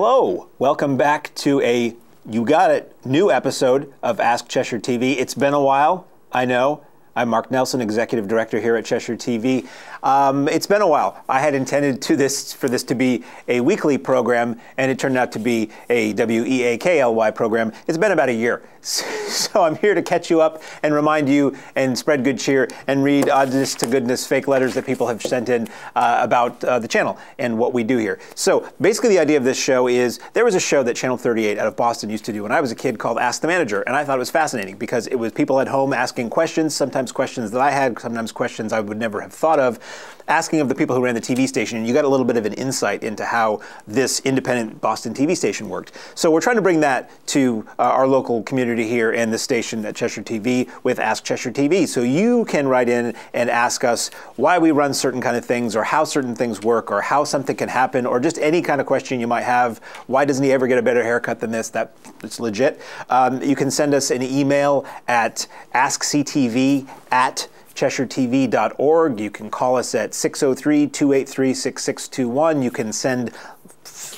Hello, welcome back to a you got it new episode of Ask Cheshire TV. It's been a while, I know. I'm Mark Nelson, Executive Director here at Cheshire TV. Um, it's been a while. I had intended to this for this to be a weekly program, and it turned out to be a W E A K L Y program. It's been about a year, so I'm here to catch you up and remind you and spread good cheer and read honest to goodness fake letters that people have sent in uh, about uh, the channel and what we do here. So basically, the idea of this show is there was a show that Channel 38 out of Boston used to do when I was a kid called Ask the Manager, and I thought it was fascinating because it was people at home asking questions, sometimes questions that I had, sometimes questions I would never have thought of asking of the people who ran the TV station, and you got a little bit of an insight into how this independent Boston TV station worked. So we're trying to bring that to uh, our local community here and the station at Cheshire TV with Ask Cheshire TV. So you can write in and ask us why we run certain kind of things, or how certain things work, or how something can happen, or just any kind of question you might have. Why doesn't he ever get a better haircut than this? That it's legit. Um, you can send us an email at askctv at CheshireTV.org. You can call us at 603 283 6621. You can send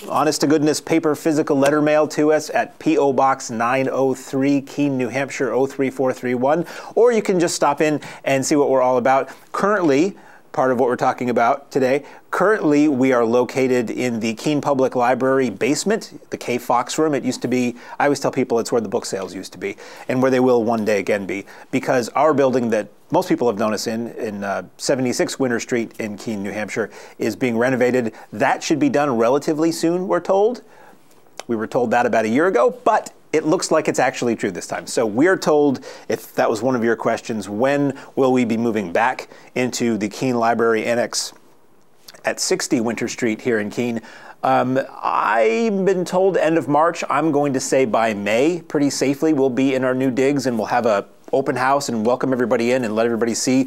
honest to goodness paper physical letter mail to us at P.O. Box 903, Keene, New Hampshire 03431. Or you can just stop in and see what we're all about. Currently, part of what we're talking about today. Currently, we are located in the Keene Public Library basement, the K Fox room. It used to be, I always tell people it's where the book sales used to be, and where they will one day again be, because our building that most people have known us in, in uh, 76 Winter Street in Keene, New Hampshire, is being renovated. That should be done relatively soon, we're told. We were told that about a year ago, but it looks like it's actually true this time. So we're told, if that was one of your questions, when will we be moving back into the Keene Library Annex at 60 Winter Street here in Keene? Um, I've been told end of March. I'm going to say by May, pretty safely, we'll be in our new digs and we'll have a open house and welcome everybody in and let everybody see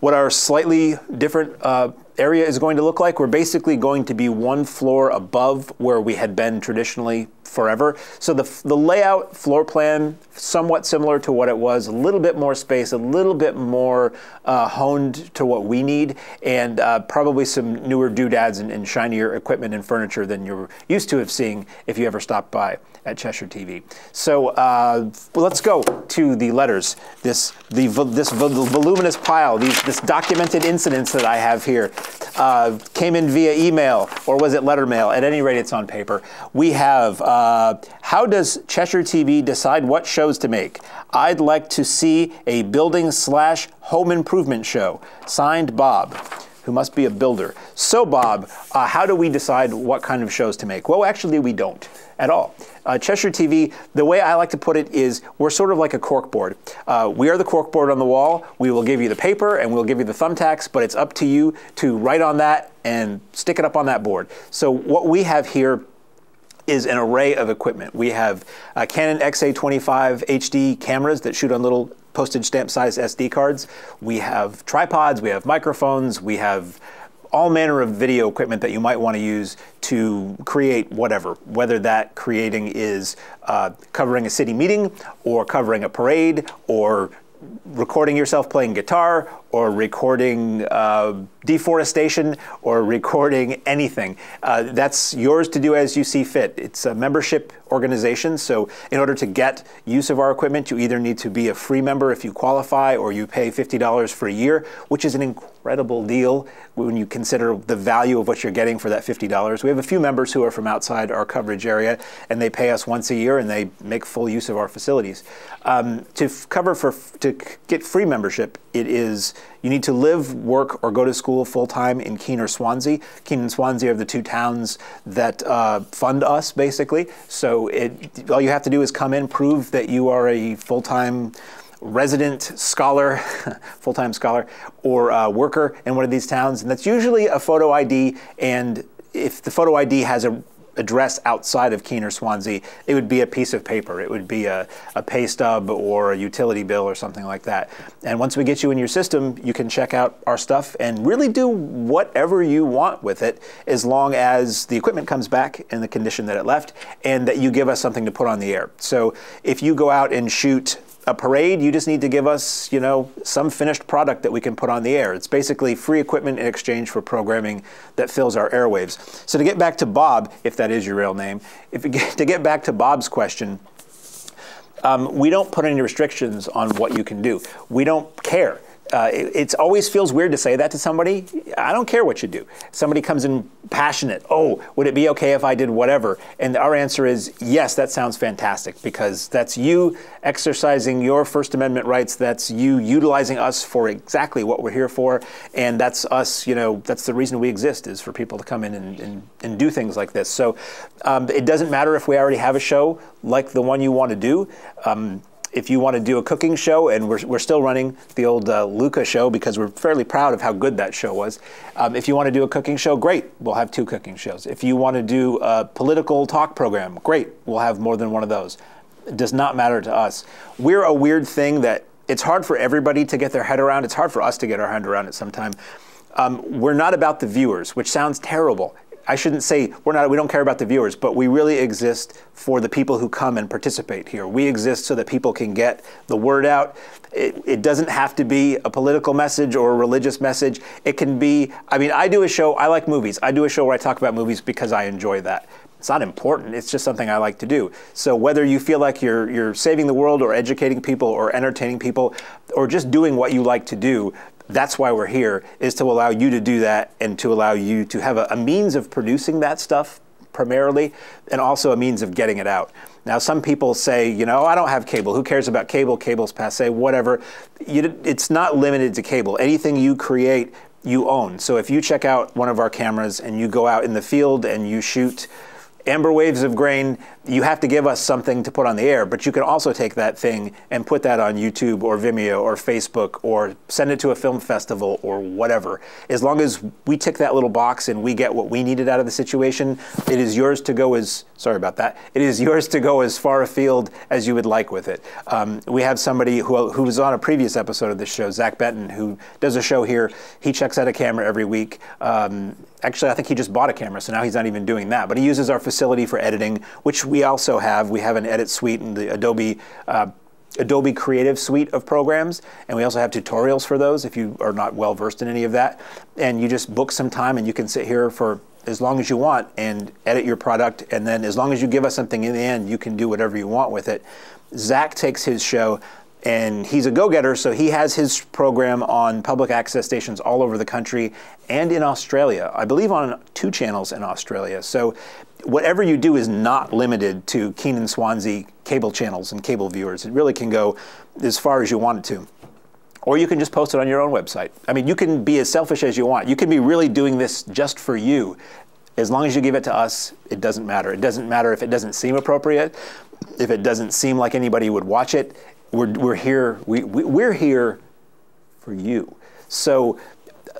what our slightly different uh, area is going to look like. We're basically going to be one floor above where we had been traditionally forever. So the, the layout floor plan, somewhat similar to what it was, a little bit more space, a little bit more uh, honed to what we need, and uh, probably some newer doodads and, and shinier equipment and furniture than you're used to of seeing if you ever stopped by at Cheshire TV. So uh, let's go to the letters. This the this voluminous pile, these this documented incidents that I have here, uh, came in via email or was it letter mail? At any rate, it's on paper. We have uh, how does Cheshire TV decide what shows to make? I'd like to see a building slash home improvement show. Signed, Bob who must be a builder. So, Bob, uh, how do we decide what kind of shows to make? Well, actually, we don't at all. Uh, Cheshire TV, the way I like to put it is we're sort of like a corkboard. Uh, we are the corkboard on the wall. We will give you the paper and we'll give you the thumbtacks, but it's up to you to write on that and stick it up on that board. So what we have here is an array of equipment. We have uh, Canon XA25 HD cameras that shoot on little postage stamp size SD cards. We have tripods, we have microphones, we have all manner of video equipment that you might want to use to create whatever, whether that creating is uh, covering a city meeting or covering a parade or recording yourself playing guitar or recording uh, deforestation or recording anything. Uh, that's yours to do as you see fit. It's a membership organization, so in order to get use of our equipment, you either need to be a free member if you qualify or you pay $50 for a year, which is an incredible deal when you consider the value of what you're getting for that $50. We have a few members who are from outside our coverage area and they pay us once a year and they make full use of our facilities. Um, to cover for to get free membership, it is you need to live, work, or go to school full time in Keene or Swanzey. Keene and Swanzey are the two towns that uh, fund us, basically. So it, all you have to do is come in, prove that you are a full time resident scholar, full time scholar, or uh, worker in one of these towns. And that's usually a photo ID. And if the photo ID has a address outside of Keene or Swanzey, it would be a piece of paper. It would be a, a pay stub or a utility bill or something like that. And once we get you in your system, you can check out our stuff and really do whatever you want with it as long as the equipment comes back in the condition that it left and that you give us something to put on the air. So if you go out and shoot a parade, you just need to give us, you know, some finished product that we can put on the air. It's basically free equipment in exchange for programming that fills our airwaves. So to get back to Bob, if that is your real name, if to get back to Bob's question, um, we don't put any restrictions on what you can do. We don't care uh, it it's always feels weird to say that to somebody. I don't care what you do. Somebody comes in passionate. Oh, would it be okay if I did whatever? And our answer is yes. That sounds fantastic because that's you exercising your First Amendment rights. That's you utilizing us for exactly what we're here for, and that's us. You know, that's the reason we exist is for people to come in and, and, and do things like this. So um, it doesn't matter if we already have a show like the one you want to do. Um, if you want to do a cooking show, and we're, we're still running the old uh, Luca show because we're fairly proud of how good that show was. Um, if you want to do a cooking show, great, we'll have two cooking shows. If you want to do a political talk program, great, we'll have more than one of those. It does not matter to us. We're a weird thing that it's hard for everybody to get their head around. It's hard for us to get our head around it sometimes. Um, we're not about the viewers, which sounds terrible. I shouldn't say we're not we don't care about the viewers, but we really exist for the people who come and participate here. We exist so that people can get the word out. It, it, doesn't have to be a political message or a religious message. It can be I mean, I do a show, I like movies. I do a show where I talk about movies because I enjoy that. It's not important. It's just something I like to do. So whether you feel like you're you're saving the world or educating people or entertaining people or just doing what you like to do, that's why we're here is to allow you to do that and to allow you to have a, a, means of producing that stuff primarily and also a means of getting it out. Now some people say you know oh, i don't have cable. Who cares about cable? Cable's passe whatever. You, it's not limited to cable. Anything you create you own. So if you check out one of our cameras and you go out in the field and you shoot amber waves of grain, you have to give us something to put on the air, but you can also take that thing and put that on YouTube or Vimeo or Facebook or send it to a film festival or whatever. As long as we tick that little box and we get what we needed out of the situation, it is yours to go as, sorry about that, it is yours to go as far afield as you would like with it. Um, we have somebody who, who was on a previous episode of this show, Zach Benton, who does a show here. He checks out a camera every week. Um, actually, I think he just bought a camera, so now he's not even doing that. But he uses our facility for editing, which we also have. We have an edit suite in the Adobe. Uh, Adobe Creative suite of programs, and we also have tutorials for those if you are not well versed in any of that. And you just book some time, and you can sit here for as long as you want and edit your product. And then, as long as you give us something in the end, you can do whatever you want with it. Zach takes his show and he's a go-getter so he has his program on public access stations all over the country and in australia i believe on two channels in australia so whatever you do is not limited to Keene and Swanzey cable channels and cable viewers. It really can go as far as you want it to. Or you can just post it on your own website. I mean you can be as selfish as you want. You can be really doing this just for you. As long as you give it to us it doesn't matter. It doesn't matter if it doesn't seem appropriate. If it doesn't seem like anybody would watch it we're, we're here, we, we, we're here for you. So,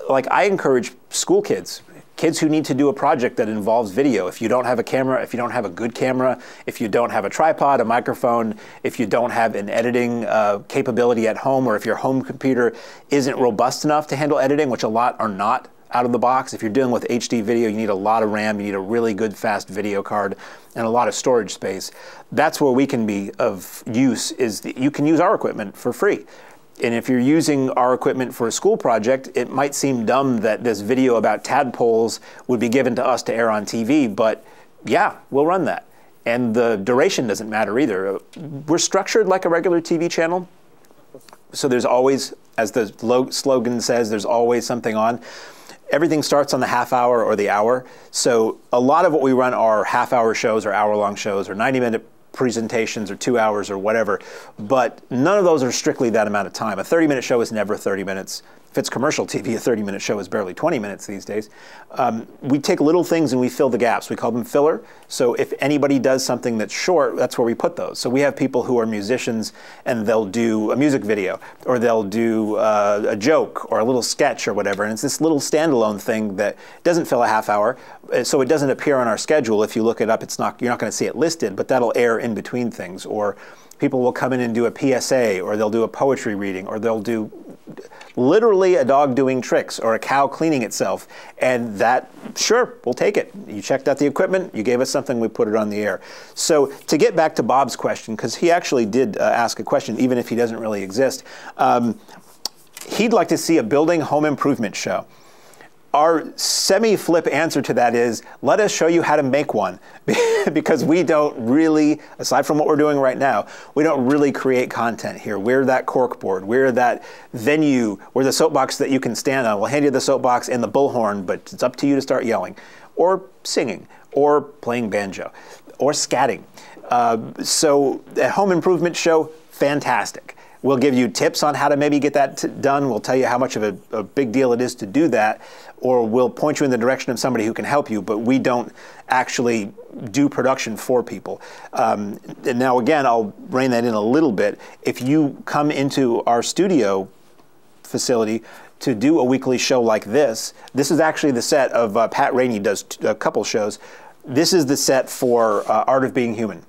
like, I encourage school kids, kids who need to do a project that involves video. If you don't have a camera, if you don't have a good camera, if you don't have a tripod, a microphone, if you don't have an editing uh, capability at home, or if your home computer isn't robust enough to handle editing, which a lot are not out of the box. If you're dealing with HD video, you need a lot of RAM, you need a really good fast video card, and a lot of storage space. That's where we can be of use is you can use our equipment for free. And if you're using our equipment for a school project, it might seem dumb that this video about tadpoles would be given to us to air on TV, but yeah, we'll run that. And the duration doesn't matter either. We're structured like a regular TV channel. So there's always, as the slogan says, there's always something on everything starts on the half hour or the hour. So a lot of what we run are half hour shows or hour long shows or 90 minute presentations or two hours or whatever. But none of those are strictly that amount of time. A 30 minute show is never 30 minutes if it's commercial TV, a 30 minute show is barely 20 minutes these days. Um, we take little things and we fill the gaps. We call them filler. So if anybody does something that's short, that's where we put those. So we have people who are musicians and they'll do a music video or they'll do uh, a joke or a little sketch or whatever. And it's this little standalone thing that doesn't fill a half hour. Uh, so it doesn't appear on our schedule. If you look it up, it's not, you're not going to see it listed, but that'll air in between things. Or people will come in and do a PSA or they'll do a poetry reading or they'll do literally a dog doing tricks or a cow cleaning itself. And that, sure, we'll take it. You checked out the equipment, you gave us something, we put it on the air. So to get back to Bob's question, because he actually did uh, ask a question, even if he doesn't really exist, um, he'd like to see a building home improvement show our semi flip answer to that is let us show you how to make one because we don't really, aside from what we're doing right now, we don't really create content here. We're that corkboard, we're that venue, we're the soapbox that you can stand on. We'll hand you the soapbox and the bullhorn, but it's up to you to start yelling or singing or playing banjo or scatting. Uh, so, a home improvement show, fantastic. We'll give you tips on how to maybe get that done. We'll tell you how much of a, a, big deal it is to do that, or we'll point you in the direction of somebody who can help you, but we don't actually do production for people. Um, and now, again, I'll rein that in a little bit. If you come into our studio facility, to do a weekly show like this, this is actually the set of uh, Pat Rainey does a couple shows. This is the set for uh, Art of Being Human.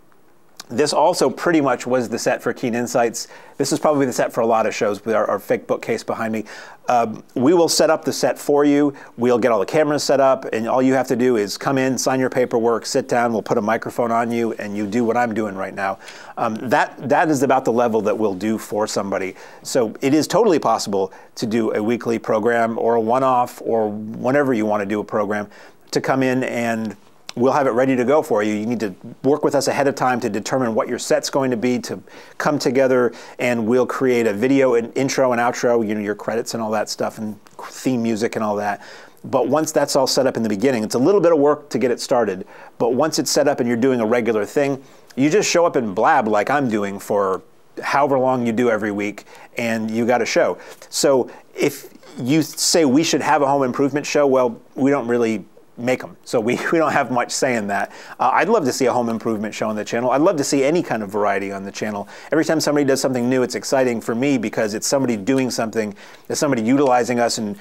This also pretty much was the set for Keen Insights. This is probably the set for a lot of shows with our, our fake bookcase behind me. Um, we will set up the set for you. We'll get all the cameras set up, and all you have to do is come in, sign your paperwork, sit down. We'll put a microphone on you, and you do what I'm doing right now. Um, that that is about the level that we'll do for somebody. So it is totally possible to do a weekly program or a one-off or whenever you want to do a program to come in and we'll have it ready to go for you. You need to work with us ahead of time to determine what your set's going to be, to come together, and we'll create a video and intro and outro, you know, your credits and all that stuff, and theme music and all that. But once that's all set up in the beginning, it's a little bit of work to get it started. But once it's set up and you're doing a regular thing, you just show up and blab like I'm doing for however long you do every week, and you got a show. So if you say we should have a home improvement show, well, we don't really make them. So we, we don't have much say in that. Uh, I'd love to see a home improvement show on the channel. I'd love to see any kind of variety on the channel. Every time somebody does something new, it's exciting for me because it's somebody doing something, it's somebody utilizing us and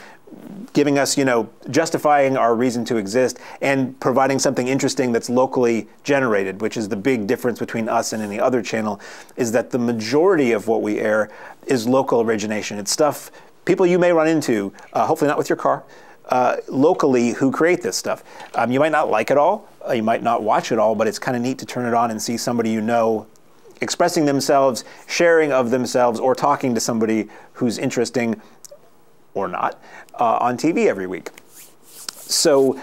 giving us, you know, justifying our reason to exist and providing something interesting that's locally generated, which is the big difference between us and any other channel, is that the majority of what we air is local origination. It's stuff people you may run into, uh, hopefully not with your car, uh, locally who create this stuff. Um, you might not like it all, uh, you might not watch it all, but it's kind of neat to turn it on and see somebody you know expressing themselves, sharing of themselves, or talking to somebody who's interesting or not uh, on TV every week. So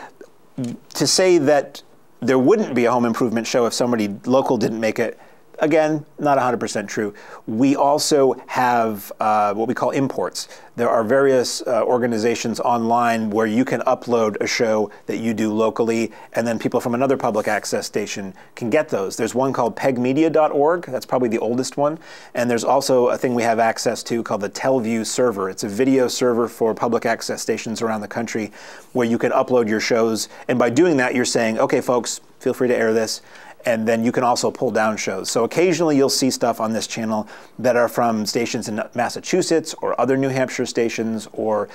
to say that there wouldn't be a home improvement show if somebody local didn't make it Again, not 100% true. We also have uh, what we call imports. There are various uh, organizations online where you can upload a show that you do locally, and then people from another public access station can get those. There's one called pegmedia.org, that's probably the oldest one, and there's also a thing we have access to called the TelVue server. It's a video server for public access stations around the country where you can upload your shows, and by doing that, you're saying, okay, folks, feel free to air this and then you can also pull down shows. So occasionally you'll see stuff on this channel that are from stations in Massachusetts or other New Hampshire stations or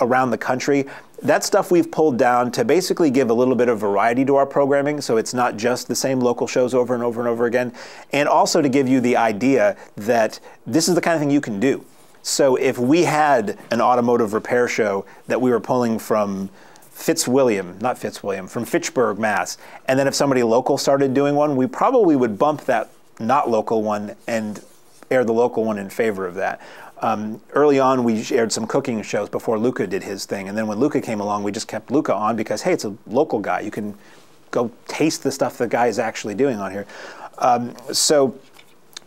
around the country. That stuff we've pulled down to basically give a little bit of variety to our programming so it's not just the same local shows over and over and over again, and also to give you the idea that this is the kind of thing you can do. So if we had an automotive repair show that we were pulling from Fitzwilliam, not Fitzwilliam, from Fitchburg, Mass. And then if somebody local started doing one, we probably would bump that not local one and air the local one in favor of that. Um, early on, we aired some cooking shows before Luca did his thing. And then when Luca came along, we just kept Luca on because, hey, it's a local guy. You can go taste the stuff the guy is actually doing on here. Um, so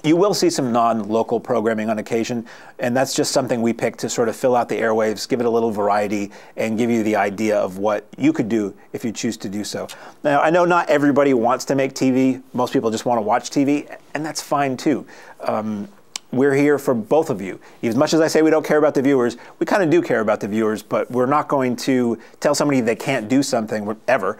you will see some non-local programming on occasion, and that's just something we pick to sort of fill out the airwaves, give it a little variety, and give you the idea of what you could do if you choose to do so. Now, I know not everybody wants to make TV. Most people just want to watch TV, and that's fine too. Um, we're here for both of you. As much as I say we don't care about the viewers, we kind of do care about the viewers, but we're not going to tell somebody they can't do something ever,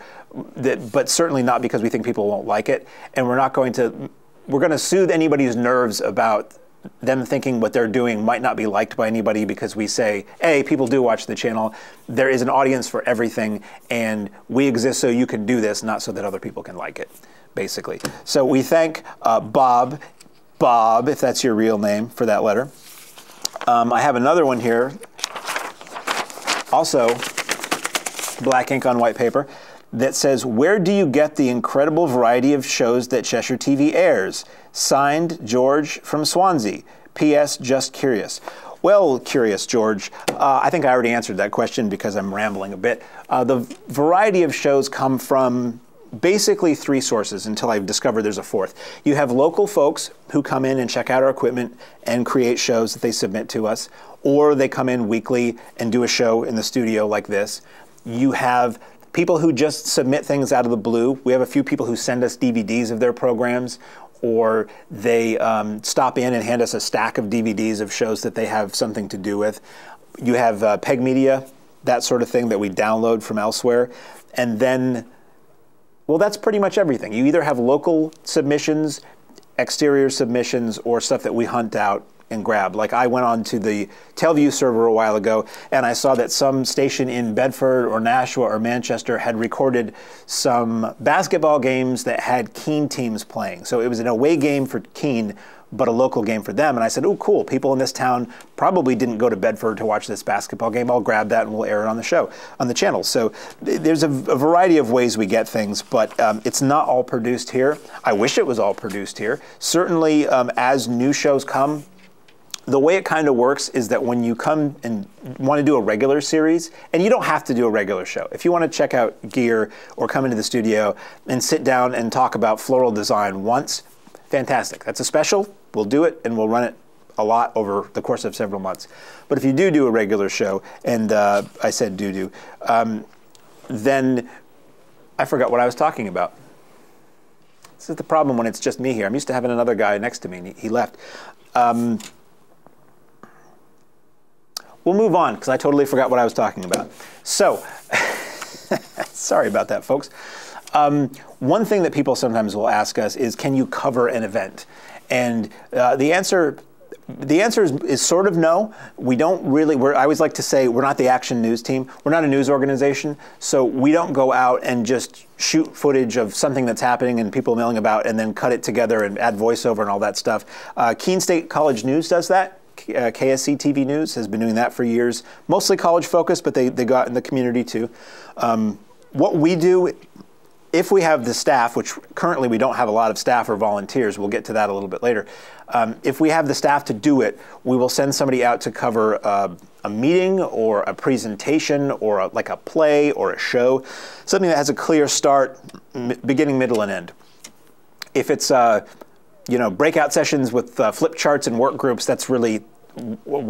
that, but certainly not because we think people won't like it. And we're not going to we're going to soothe anybody's nerves about them thinking what they're doing might not be liked by anybody because we say, hey, people do watch the channel. There is an audience for everything, and we exist so you can do this, not so that other people can like it, basically. So we thank uh, Bob, Bob, if that's your real name, for that letter. Um, I have another one here, also black ink on white paper, that says, Where do you get the incredible variety of shows that Cheshire TV airs? Signed, George from Swanzey. P.S. Just curious. Well, curious, George. Uh, I think I already answered that question because I'm rambling a bit. Uh, the variety of shows come from basically three sources until I've discovered there's a fourth. You have local folks who come in and check out our equipment and create shows that they submit to us, or they come in weekly and do a show in the studio like this. You have people who just submit things out of the blue. We have a few people who send us DVDs of their programs, or they um, stop in and hand us a stack of DVDs of shows that they have something to do with. You have uh, Peg Media, that sort of thing that we download from elsewhere. And then well, that's pretty much everything. You either have local submissions, exterior submissions, or stuff that we hunt out and grab. Like I went on to the TelVue server a while ago and I saw that some station in Bedford or Nashua or Manchester had recorded some basketball games that had Keene teams playing. So it was an away game for Keene but a local game for them. And I said, oh, cool. People in this town probably didn't go to Bedford to watch this basketball game. I'll grab that and we'll air it on the show, on the channel. So there's a, a variety of ways we get things, but um, it's not all produced here. I wish it was all produced here. Certainly, um, as new shows come, the way it kind of works is that when you come and want to do a regular series, and you don't have to do a regular show. If you want to check out gear or come into the studio and sit down and talk about floral design once, fantastic. That's a special. We'll do it and we'll run it a lot over the course of several months. But if you do do a regular show, and uh, I said do do, um, then I forgot what I was talking about. This is the problem when it's just me here. I'm used to having another guy next to me, and he, left. Um, we'll move on because I totally forgot what I was talking about. So, sorry about that, folks. Um, one thing that people sometimes will ask us is, can you cover an event? And uh, the answer the answer is, is, sort of no. We don't really. I always like to say we're not the action news team. We're not a news organization, so we don't go out and just shoot footage of something that's happening and people milling about, and then cut it together and add voiceover and all that stuff. Uh, Keene State College News does that. Uh, KSC TV News has been doing that for years, mostly college focused, but they, they got in the community too. Um, what we do if we have the staff, which currently we don't have a lot of staff or volunteers, we'll get to that a little bit later. Um, if we have the staff to do it, we will send somebody out to cover uh, a meeting or a presentation or a, like a play or a show, something that has a clear start, beginning, middle, and end. If it's uh, you know breakout sessions with uh, flip charts and work groups, that's really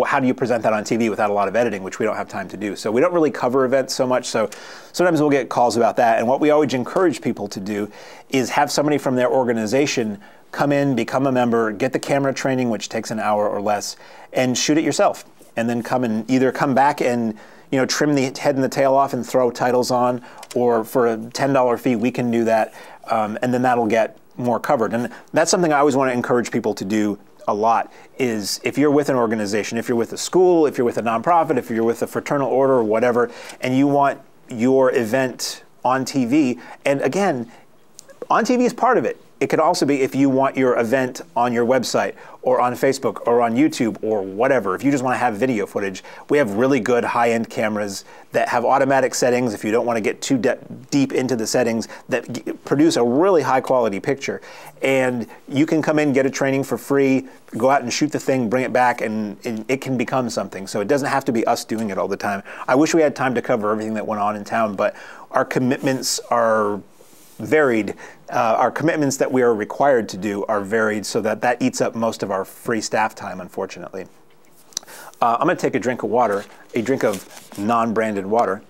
how do you present that on TV without a lot of editing, which we don't have time to do. So we don't really cover events so much. So sometimes we'll get calls about that. And what we always encourage people to do is have somebody from their organization come in, become a member, get the camera training, which takes an hour or less, and shoot it yourself. And then come and either come back and you know trim the head and the tail off and throw titles on, or for a ten dollar fee we can do that, um, and then that'll get more covered. And that's something I always want to encourage people to do a lot is if you're with an organization, if you're with a school, if you're with a nonprofit, if you're with a fraternal order or whatever, and you want your event on TV, and again, on TV is part of it. It could also be if you want your event on your website or on Facebook or on YouTube or whatever. If you just want to have video footage, we have really good high end cameras that have automatic settings if you don't want to get too de- deep into the settings that produce a really high quality picture. And you can come in, get a training for free, go out and shoot the thing, bring it back, and, and it can become something. So it doesn't have to be us doing it all the time. I wish we had time to cover everything that went on in town, but our commitments are varied. Uh, our commitments that we are required to do are varied so that that eats up most of our free staff time, unfortunately. Uh, I'm going to take a drink of water, a drink of non branded water.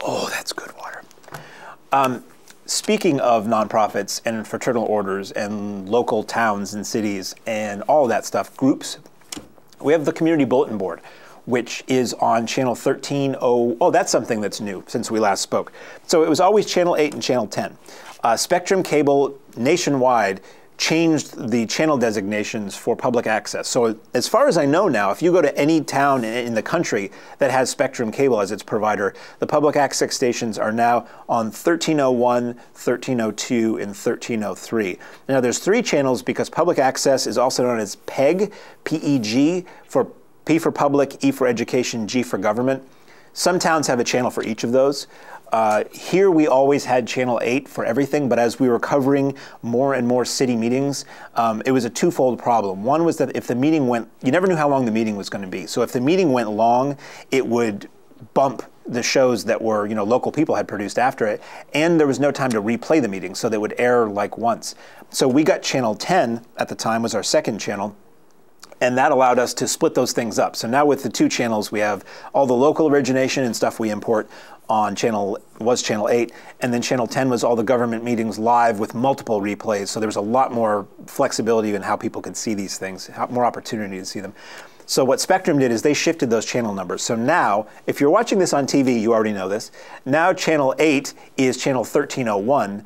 Oh, that's good water. Um, speaking of nonprofits and fraternal orders and local towns and cities and all that stuff, groups, we have the Community Bulletin Board which is on channel 13. Oh, oh, that's something that's new since we last spoke. So it was always channel 8 and channel 10. Uh, Spectrum Cable nationwide changed the channel designations for public access. So, as far as I know now, if you go to any town in the country that has Spectrum Cable as its provider, the public access stations are now on 1301, 1302, and 1303. Now, there's three channels because public access is also known as PEG, P-E-G, for P for public, E for education, G for government. Some towns have a channel for each of those. Uh, here we always had Channel 8 for everything, but as we were covering more and more city meetings, um, it was a twofold problem. One was that if the meeting went, you never knew how long the meeting was going to be. So if the meeting went long, it would bump the shows that were, you know, local people had produced after it, and there was no time to replay the meeting, so they would air like once. So we got Channel 10 at the time was our second channel and that allowed us to split those things up. So now with the two channels, we have all the local origination and stuff we import on channel was channel 8 and then channel 10 was all the government meetings live with multiple replays. So there was a lot more flexibility in how people could see these things more opportunity to see them. So what spectrum did is they shifted those channel numbers. So now if you're watching this on tv you already know this. Now channel 8 is channel 1301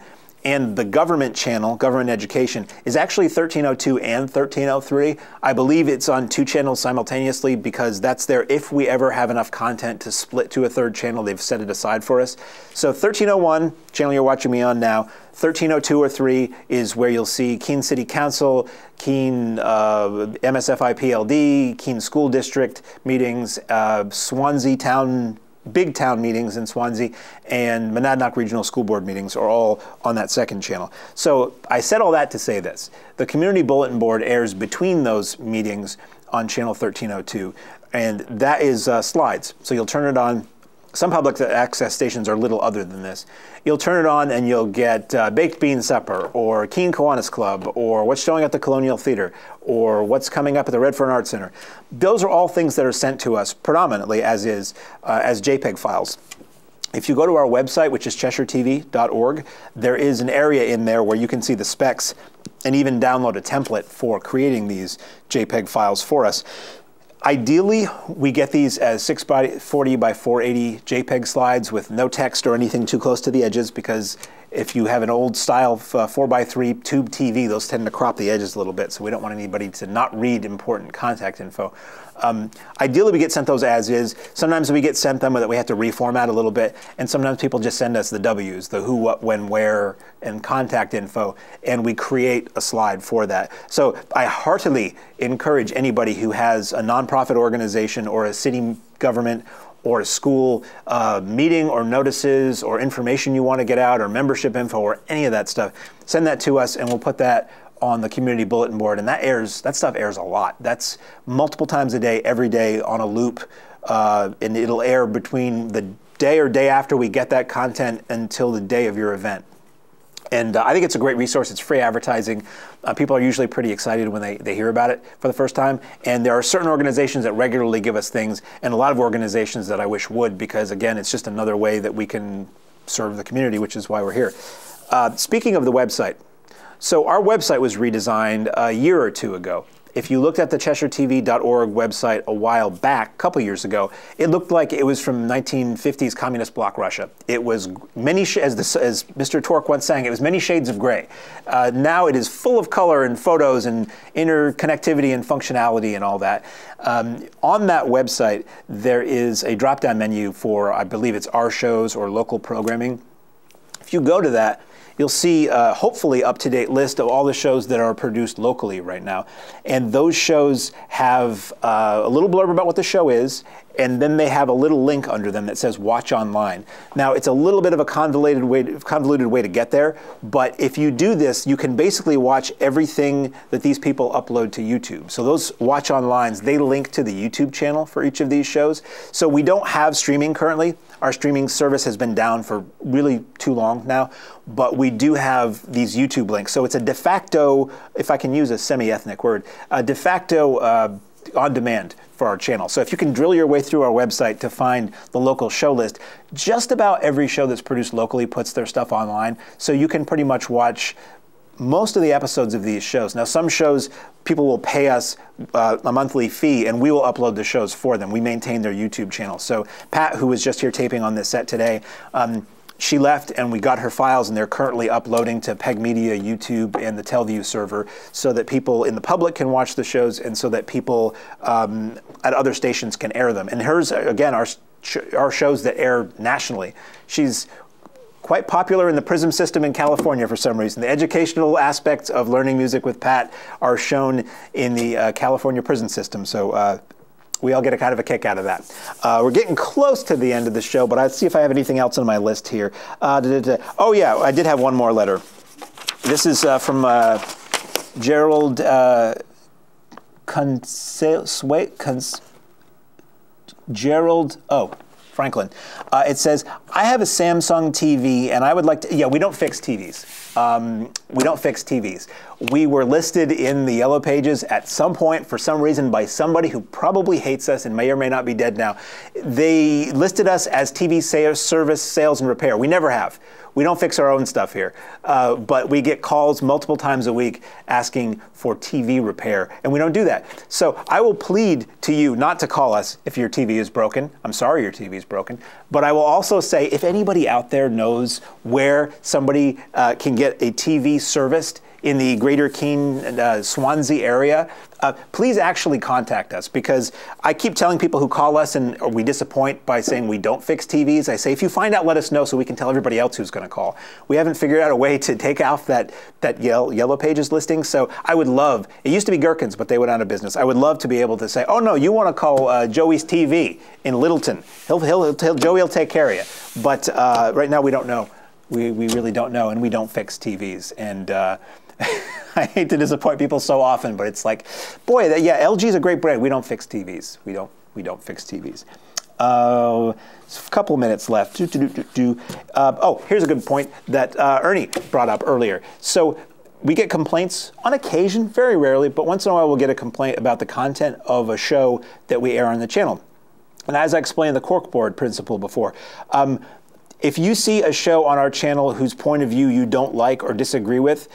and the government channel, government education, is actually 1302 and 1303. I believe it's on two channels simultaneously because that's there if we ever have enough content to split to a third channel. They've set it aside for us. So 1301, channel you're watching me on now, 1302 or 3 is where you'll see Keene City Council, Keene uh, PLD, Keene School District meetings, uh, Swanzey Town big town meetings in Swanzey and Monadnock Regional School Board meetings are all on that second channel. So I said all that to say this. The Community Bulletin Board airs between those meetings on channel 1302, and that is uh, slides. So you'll turn it on some public access stations are little other than this. You'll turn it on and you'll get uh, Baked Bean Supper or Keene Kiwanis Club or what's showing at the Colonial Theater or what's coming up at the Redfern Arts Center. Those are all things that are sent to us predominantly as is uh, as JPEG files. If you go to our website, which is cheshiretv.org, there is an area in there where you can see the specs and even download a template for creating these JPEG files for us. Ideally, we get these as 640 by 480 JPEG slides with no text or anything too close to the edges because if you have an old style 4x3 uh, tube TV, those tend to crop the edges a little bit, so we don't want anybody to not read important contact info. Um, ideally, we get sent those as is. Sometimes we get sent them that we have to reformat a little bit, and sometimes people just send us the W's, the who, what, when, where, and contact info, and we create a slide for that. So I heartily encourage anybody who has a nonprofit organization or a city government or a school uh, meeting or notices or information you want to get out or membership info or any of that stuff, send that to us and we'll put that on the community bulletin board, and that airs that stuff airs a lot. That's multiple times a day, every day on a loop, uh, and it'll air between the day or day after we get that content until the day of your event. And uh, I think it's a great resource. It's free advertising. Uh, people are usually pretty excited when they, they hear about it for the first time. And there are certain organizations that regularly give us things, and a lot of organizations that I wish would, because again, it's just another way that we can serve the community, which is why we're here. Uh, speaking of the website, so our website was redesigned a year or two ago. If you looked at the CheshireTV.org website a while back, a couple years ago, it looked like it was from 1950s communist bloc Russia. It was many, as, the, as Mr. Tork once sang, it was many shades of gray. Uh, now it is full of color and photos and interconnectivity and functionality and all that. Um, on that website, there is a drop-down menu for, I believe it's our shows or local programming. If you go to that, you'll see a hopefully up-to-date list of all the shows that are produced locally right now. And those shows have uh, a little blurb about what the show is, and then they have a little link under them that says watch online. Now it's a little bit of a convoluted way to, convoluted way to get there, but if you do this, you can basically watch everything that these people upload to YouTube. So those watch onlines, they link to the YouTube channel for each of these shows. So we don't have streaming currently. Our streaming service has been down for really too long now, but we do have these YouTube links. So it's a de facto, if I can use a semi-ethnic word, a de facto uh, on demand for our channel. So if you can drill your way through our website to find the local show list, just about every show that's produced locally puts their stuff online. So you can pretty much watch most of the episodes of these shows. Now, some shows people will pay us uh, a monthly fee and we will upload the shows for them. We maintain their YouTube channel. So, Pat, who was just here taping on this set today, um, she left and we got her files and they're currently uploading to Peg Media, YouTube, and the TelVue server so that people in the public can watch the shows and so that people um, at other stations can air them. And hers, again, are, are shows that air nationally. She's quite popular in the Prism system in California for some reason. The educational aspects of learning music with Pat are shown in the uh, California prison system. So uh, we all get a kind of a kick out of that. Uh, we're getting close to the end of the show, but I'll see if I have anything else on my list here. Uh, da, da, da. Oh, yeah, I did have one more letter. This is uh, from uh, Gerald uh, Cons- Gerald, oh, Franklin. Uh, it says, I have a Samsung TV and I would like to, yeah, we don't fix TVs. Um, we don't fix TVs. We were listed in the yellow pages at some point for some reason by somebody who probably hates us and may or may not be dead now. They listed us as TV sales, service, sales, and repair. We never have. We don't fix our own stuff here, uh, but we get calls multiple times a week asking for TV repair, and we don't do that. So I will plead to you not to call us if your TV is broken. I'm sorry your TV is broken, but I will also say if anybody out there knows where somebody uh, can get a TV serviced in the greater Keene, uh, Swanzey area, uh, please actually contact us because I keep telling people who call us and we disappoint by saying we don't fix TVs. I say, if you find out, let us know so we can tell everybody else who's going to call. We haven't figured out a way to take off that, that yellow, yellow pages listing. So I would love, it used to be Gherkins, but they went out of business. I would love to be able to say, oh no, you want to call uh, Joey's TV in Littleton. He'll, he'll, he'll, Joey will take care of you. But uh, right now we don't know. We, we really don't know, and we don't fix TVs. And uh, I hate to disappoint people so often, but it's like, boy, that, yeah, LG is a great brand. We don't fix TVs. We don't. We don't fix TVs. Uh, a couple minutes left. Do, do, do, uh, oh, here's a good point that uh, Ernie brought up earlier. So we get complaints on occasion, very rarely, but once in a while we'll get a complaint about the content of a show that we air on the channel. And as I explained the corkboard principle before, um, if you see a show on our channel whose point of view you don't like or disagree with,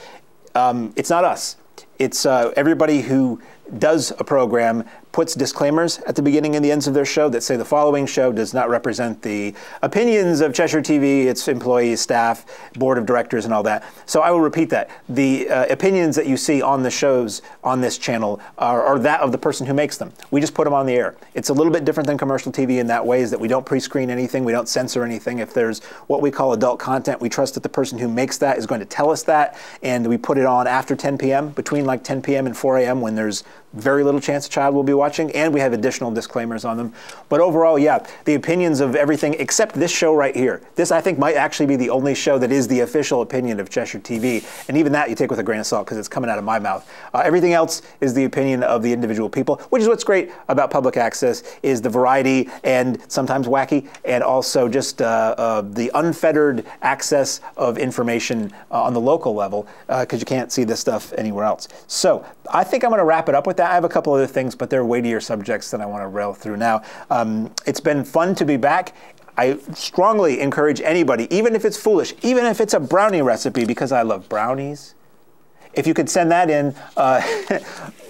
um, it's not us. It's uh, everybody who does a program puts disclaimers at the beginning and the ends of their show that say the following show does not represent the opinions of Cheshire TV, its employees, staff, board of directors, and all that. So I will repeat that. The uh, opinions that you see on the shows on this channel are, are, that of the person who makes them. We just put them on the air. It's a little bit different than commercial TV in that way is that we don't pre-screen anything, we don't censor anything. If there's what we call adult content, we trust that the person who makes that is going to tell us that, and we put it on after 10 p.m., between like 10 p.m. and 4 a.m. when there's very little chance a child will be watching, and we have additional disclaimers on them. But overall, yeah, the opinions of everything except this show right here. This, I think, might actually be the only show that is the official opinion of Cheshire TV, and even that you take with a grain of salt because it's coming out of my mouth. Uh, everything else is the opinion of the individual people, which is what's great about public access is the variety and sometimes wacky, and also just uh, uh, the unfettered access of information uh, on the local level because uh, you can't see this stuff anywhere else. So I think I'm going to wrap it up with that. I have a couple other things, but they're weightier subjects that I want to rail through now. Um, it's been fun to be back. I strongly encourage anybody, even if it's foolish, even if it's a brownie recipe, because I love brownies. If you could send that in, uh,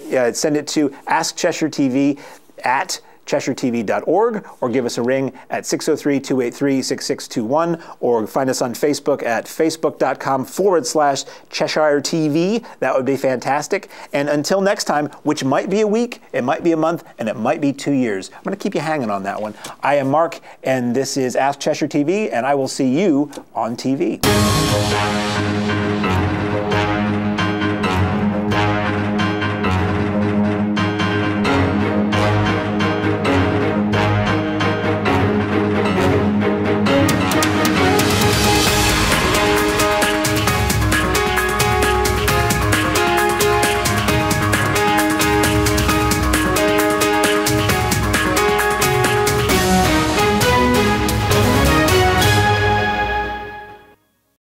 yeah, send it to Ask Cheshire TV at CheshireTV.org or give us a ring at 603 283 6621 or find us on Facebook at facebook.com forward slash Cheshire TV. That would be fantastic. And until next time, which might be a week, it might be a month, and it might be two years, I'm going to keep you hanging on that one. I am Mark, and this is Ask Cheshire TV, and I will see you on TV.